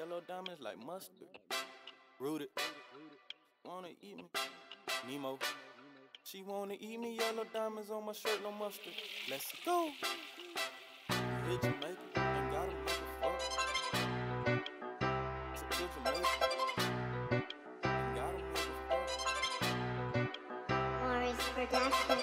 Yellow diamonds like mustard. Rooted. Wanna eat me? Nemo. She wanna eat me, yellow diamonds on my shirt, no mustard. Let's go. Ain't gotta make a fuck. To Jamaica, ain't gotta make a fuck. Morris Production.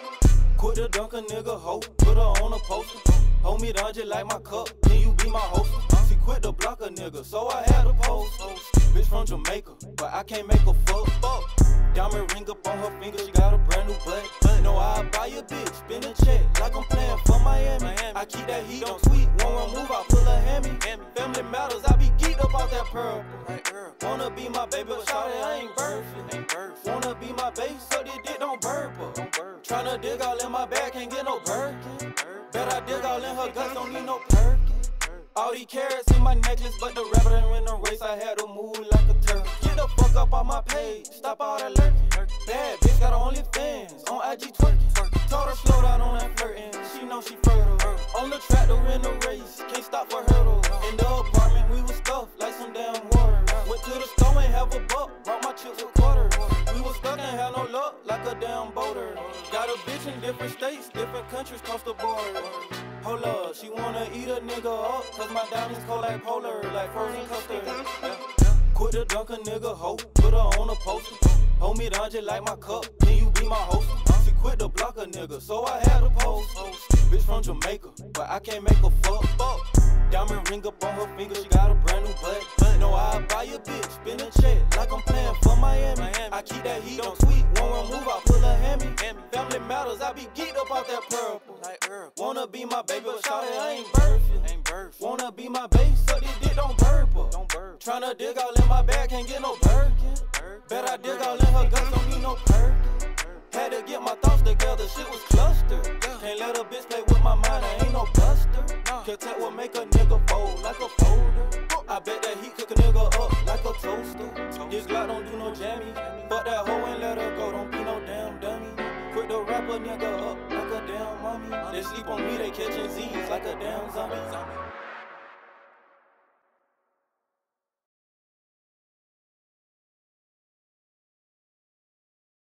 Quit the dunk a nigga hoe, put her on a poster. Hold me down just like my cup, can you be my host? She quit the nigga, so I had a post. Bitch from Jamaica, but I can't make a fuck. fuck. Diamond ring up on her finger, she got a brand new butt. No, I buy a bitch, spin a check like I'm playing for Miami. I keep that heat on tweet, won't remove, I pull a hammy. Family matters, I be geeked about that purple. Wanna be my baby, but shout it, I ain't birthin'. Wanna be my baby, so this dick don't burp. Tryna dig all in my bag, can't get no Birkin. Bet I dig all in her guts, don't need no Perkin. All these carrots in my necklace, but the rabbit ain't win the race. I had to move like a turtle. Get the fuck up on my page, stop all that lurking. Bad bitch got only fans on IG twerking. Told her slow down on that flirting, she know she fertile. On the track to win the race, can't stop for hurdles. In the apartment, we was stuffed like some damn water. Went to the store and have a buck, brought my chips with quarters. We was stuck and had no luck like a damn boater. Got a bitch in different states, different countries cross the border. Hold up, she wanna eat a nigga up, cause my diamonds cold like polar, like frozen custard. Yeah. Quit the dunk a nigga hoe, put her on a poster. Hold me down just like my cup, can you be my host? She quit the block a nigga, so I had to post. Bitch from Jamaica, but I can't make a fuck. fuck. Diamond ring up on her finger, she got a brand new butt. No, I buy a bitch, spin a check like I'm playing for Miami. I keep that heat on tweet, won't remove, I pull a hammy. Family matters, I be geeked up off that purple. Wanna be my baby, but shout it, I ain't birthin'. Wanna be my baby, so this dick don't burp her. Tryna dig all in my bag, can't get no Birkin. Bet I dig all in her guts, don't need no Perkin. Had to get my thoughts together, shit was clustered. Can't let a bitch play with my mind, I ain't no buster. Contact will make a nigga fold like a folder. I bet that he cook a nigga up nigga up like a damn mummy. They sleep on me, they catching Z's like a damn zombie.